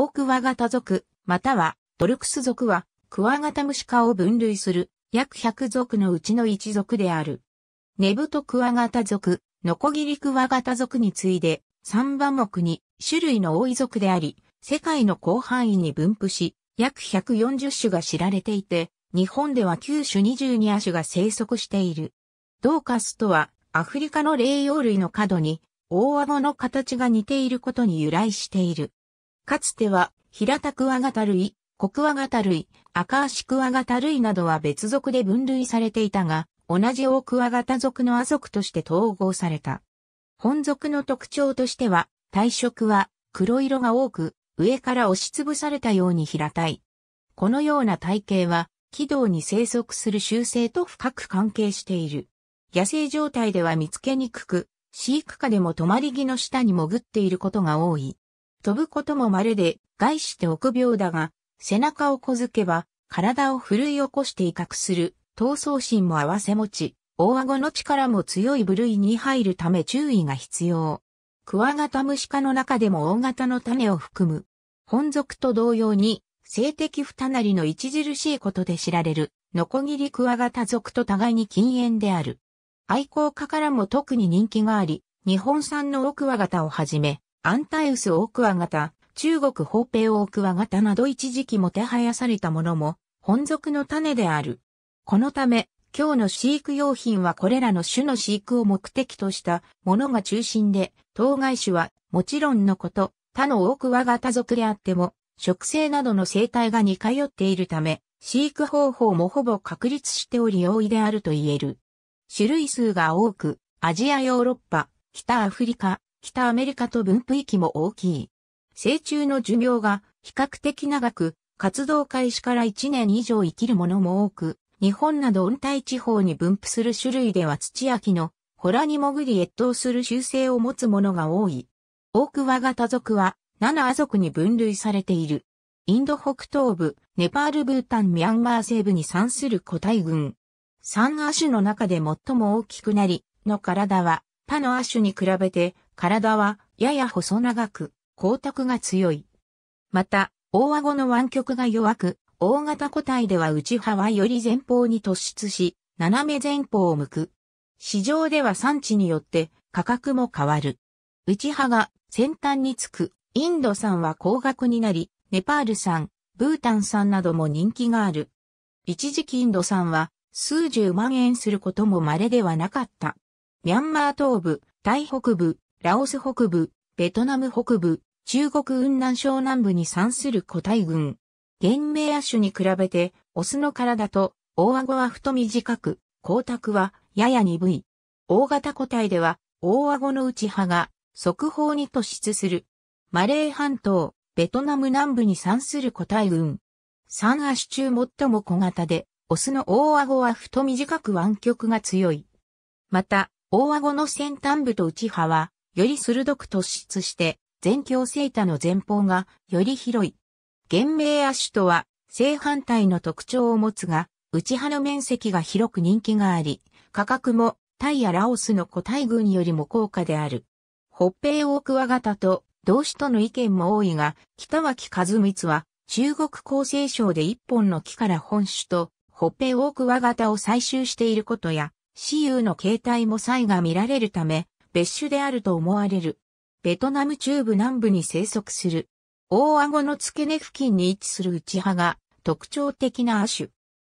オークワガタ属、またはドルクス属は、クワガタムシ科を分類する約100属のうちの一属である。ネブトクワガタ属、ノコギリクワガタ属に次いで3番目に種類の多い属であり、世界の広範囲に分布し、約140種が知られていて、日本では9種22亜種が生息している。ドーカスとは、アフリカの霊葉類の角に、大顎の形が似ていることに由来している。かつては、平たクワガタ類、コクワガタ類、赤足クワガタ類などは別属で分類されていたが、同じオオクワガタ属の亜属として統合された。本属の特徴としては、体色は黒色が多く、上から押しつぶされたように平たい。このような体型は、軌道に生息する習性と深く関係している。野生状態では見つけにくく、飼育下でも止まり木の下に潜っていることが多い。飛ぶことも稀で、外して臆病だが、背中をこづけば、体を振るい起こして威嚇する、闘争心も合わせ持ち、大顎の力も強い部類に入るため注意が必要。クワガタムシ科の中でも大型の種を含む。本属と同様に、性的二なりの著しいことで知られる、ノコギリクワガタ属と互いに禁煙である。愛好家からも特に人気があり、日本産のオクワガタをはじめ、アンタイウスオクワガタ、中国ホーペオークワガタなど一時期も手早されたものも本属の種である。このため、今日の飼育用品はこれらの種の飼育を目的としたものが中心で、当該種はもちろんのこと、他のオクワガタ属であっても、食性などの生態が似通っているため、飼育方法もほぼ確立しており容易であると言える。種類数が多く、アジアヨーロッパ、北アフリカ、北アメリカと分布域も大きい。成虫の寿命が比較的長く、活動開始から1年以上生きるものも多く、日本など温帯地方に分布する種類では土焼きのホラに潜り越冬する習性を持つものが多い。オークワガタ族は7ア族に分類されている。インド北東部、ネパールブータンミャンマー西部に産する個体群。3亜種の中で最も大きくなり、の体は他の亜種に比べて体はやや細長く、光沢が強い。また、大顎の湾曲が弱く、大型個体では内葉はより前方に突出し、斜め前方を向く。市場では産地によって価格も変わる。内葉が先端につくインド産は高額になり、ネパール産、ブータン産なども人気がある。一時期インド産は数十万円することも稀ではなかった。ミャンマー東部、タイ北部、ラオス北部、ベトナム北部、中国雲南省南部に産する個体群。原名亜種に比べて、オスの体と大顎は太短く、光沢はやや鈍い。大型個体では、大顎の内葉が側方に突出する。マレー半島、ベトナム南部に産する個体群。三亜種中最も小型で、オスの大顎は太短く湾曲が強い。また、大顎の先端部と内葉は、より鋭く突出して、全境セーの前方がより広い。原名亜種とは正反対の特徴を持つが、内葉の面積が広く人気があり、価格もタイやラオスの個体群よりも高価である。ホッペイオークワガタと同種との意見も多いが、北脇和光は中国厚生省で一本の木から本種とホッペイオークワガタを採集していることや、私有の形態も差異が見られるため、別種であると思われる。ベトナム中部南部に生息する。大顎の付け根付近に位置する内葉が特徴的な亜種。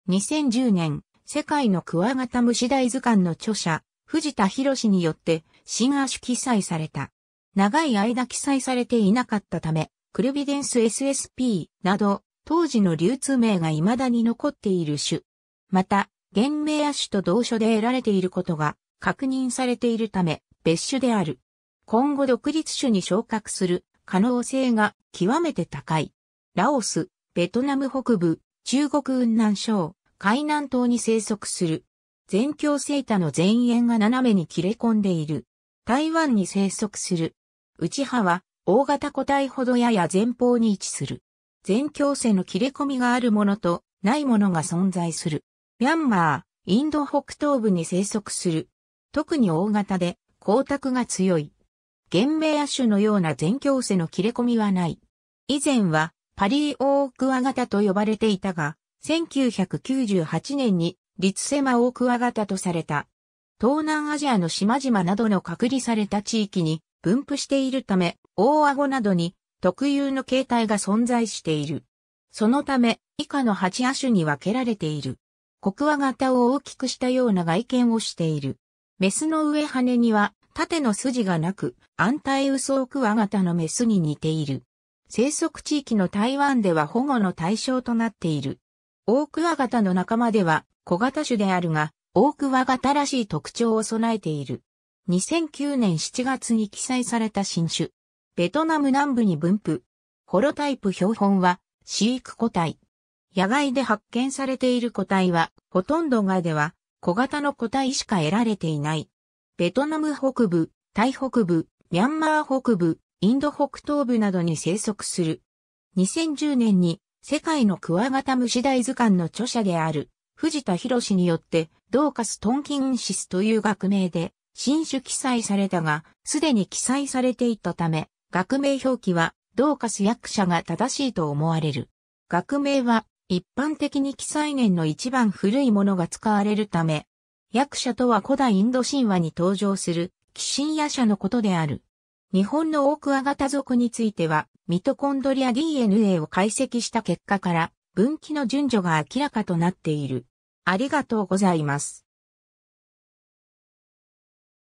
2010年、世界のクワガタ虫大図鑑の著者、藤田博によって新亜種記載された。長い間記載されていなかったため、クルビデンス SSP など、当時の流通名が未だに残っている種。また、原名亜種と同種で得られていることが確認されているため、別種である。今後独立種に昇格する可能性が極めて高い。ラオス、ベトナム北部、中国雲南省、海南島に生息する。全境セータの前縁が斜めに切れ込んでいる。台湾に生息する。内葉は大型個体ほどやや前方に位置する。全境性の切れ込みがあるものとないものが存在する。ミャンマー、インド北東部に生息する。特に大型で光沢が強い。原名亜種のような全境性の切れ込みはない。以前はパリーオークワガタと呼ばれていたが、1998年にリツセマオークワガタとされた。東南アジアの島々などの隔離された地域に分布しているため、大顎などに特有の形態が存在している。そのため、以下の8亜種に分けられている。黒輪型を大きくしたような外見をしている。メスの上羽には縦の筋がなく、安泰ウソオクワ型のメスに似ている。生息地域の台湾では保護の対象となっている。オークワ型の仲間では小型種であるが、オークワ型らしい特徴を備えている。2009年7月に記載された新種。ベトナム南部に分布。ホロタイプ標本は飼育個体。野外で発見されている個体は、ほとんどがでは、小型の個体しか得られていない。ベトナム北部、タイ北部、ミャンマー北部、インド北東部などに生息する。2010年に世界のクワガタ虫大図鑑の著者である藤田博によってドーカストンキンシスという学名で新種記載されたが、すでに記載されていたため、学名表記はドーカス役者が正しいと思われる。学名は一般的に記載年の一番古いものが使われるため、役者とは古代インド神話に登場する鬼神夜者のことである。日本のオークアガタ族については、ミトコンドリア DNA を解析した結果から、分岐の順序が明らかとなっている。ありがとうございます。